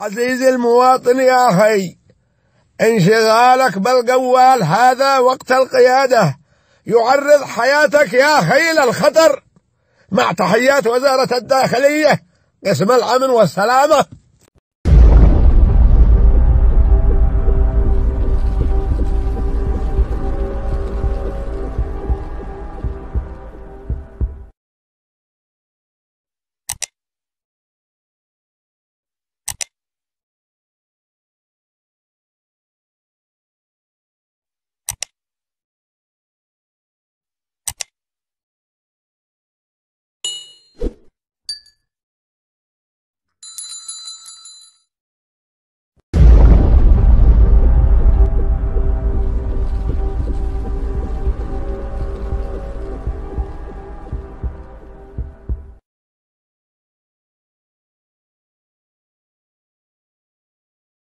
عزيزي المواطن يا أخي انشغالك بالجوال هذا وقت القيادة يعرض حياتك يا أخي للخطر مع تحيات وزارة الداخلية قسم الأمن والسلامة.